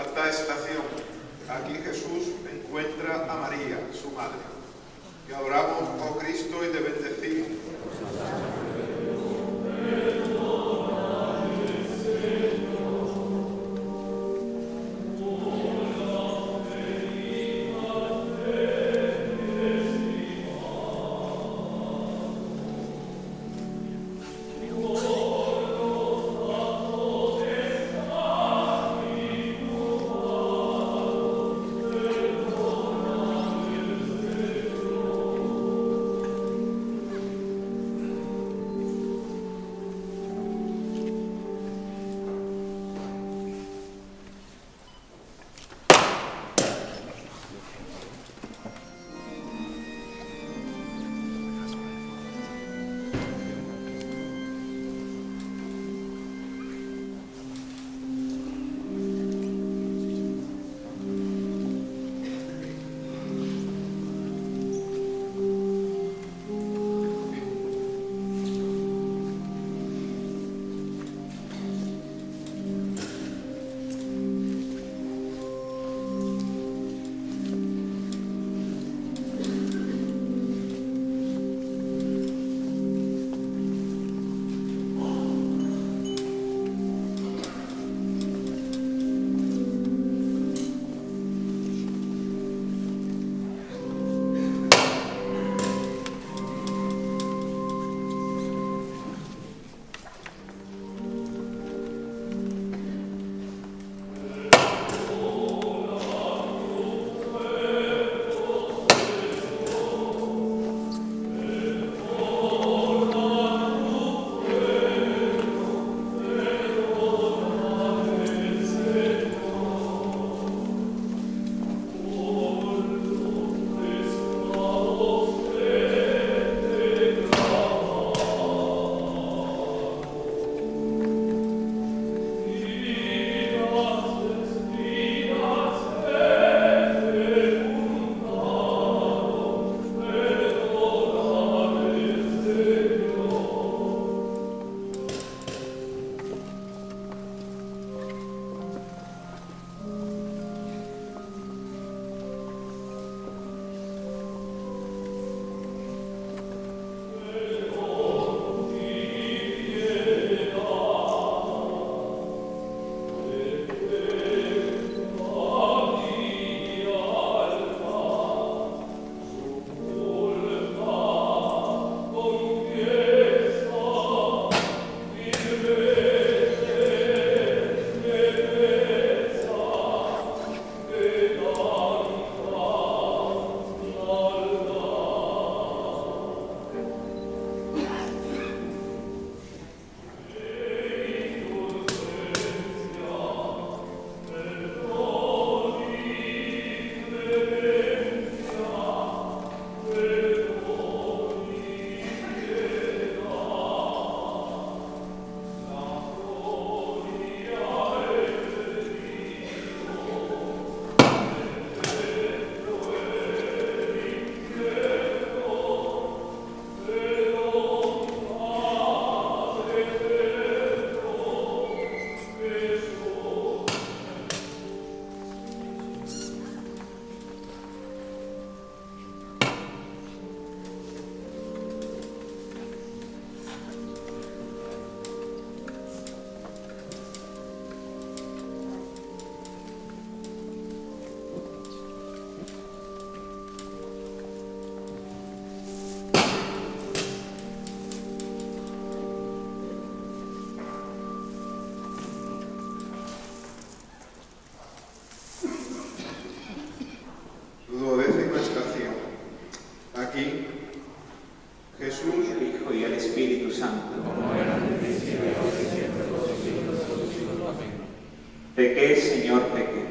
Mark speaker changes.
Speaker 1: Cuarta estación. Aquí Jesús encuentra a María, su madre. Te adoramos, oh Cristo, y te
Speaker 2: Hijo y al Espíritu Santo. Como era en de los